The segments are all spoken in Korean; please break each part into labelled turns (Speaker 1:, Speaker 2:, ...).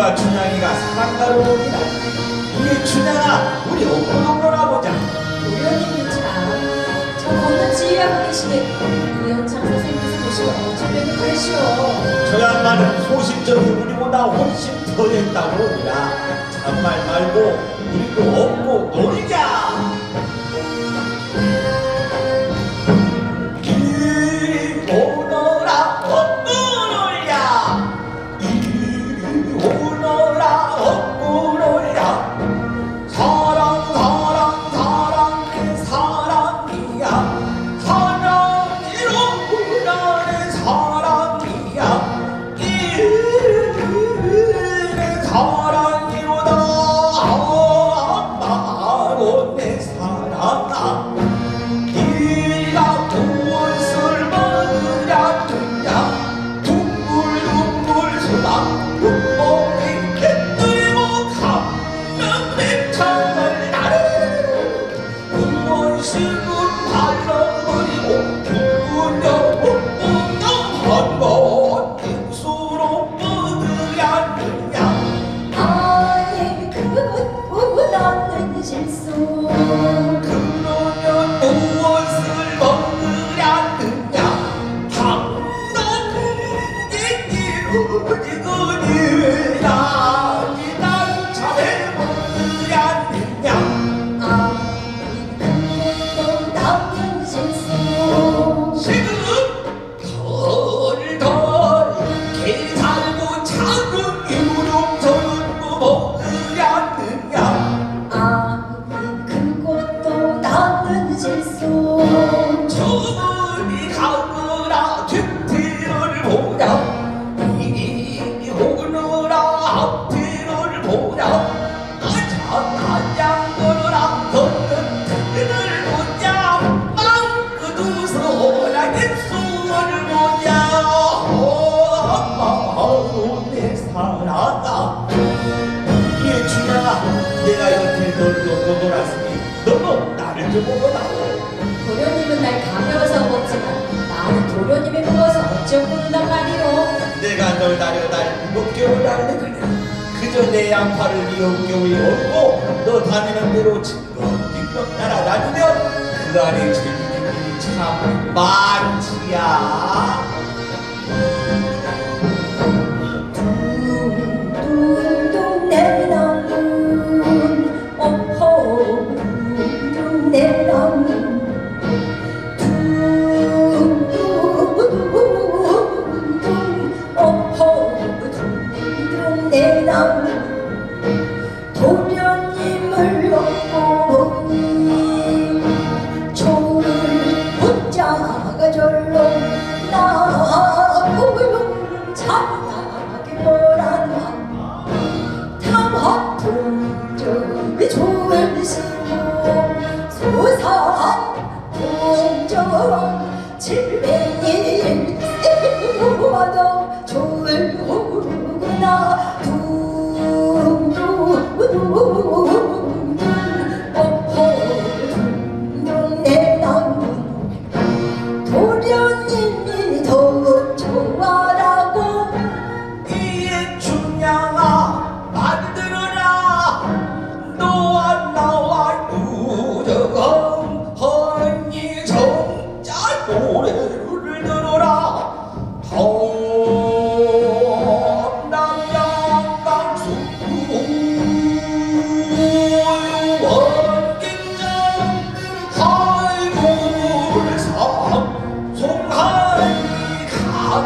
Speaker 1: 도련님과 춘향이가 사랑가로 옵니다. 우리 춘향아, 우리 옥구동 놀아보자.
Speaker 2: 도련님은 참, 저 건너 지휘하고 계시게 우연창 선생님께서 보시면 어쩌려고 그러시오.
Speaker 1: 저 양반은 소신적이 우리보다 훨씬 더 했다고 오니라. 참말 말고 우리도 업고 놀자. 여태 너를 놓고 놀았으니 너도 나를 좀 보고 나오
Speaker 2: 도련님은 날 가벼워서 먹지만 나는 도련님이 무거워서 어찌 먹는단 말이오.
Speaker 1: 내가 널 다려 날 무겁게 오라는 그냥 그저 내 양팔을 미역겨이 얻고 너 다니는 대로 징검징검 날아다니면 그 안에 재밌는 일이 참 많지야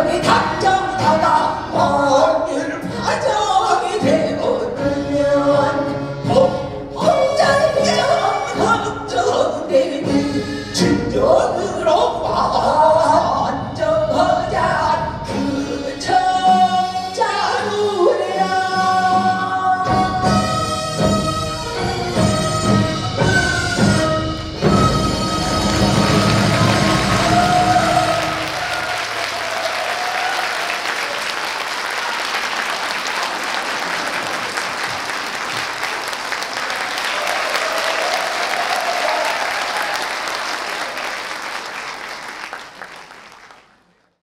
Speaker 2: 여기 당장다가 언니를 파장이 되었으면 혼자 그냥 걱정되니 진정으로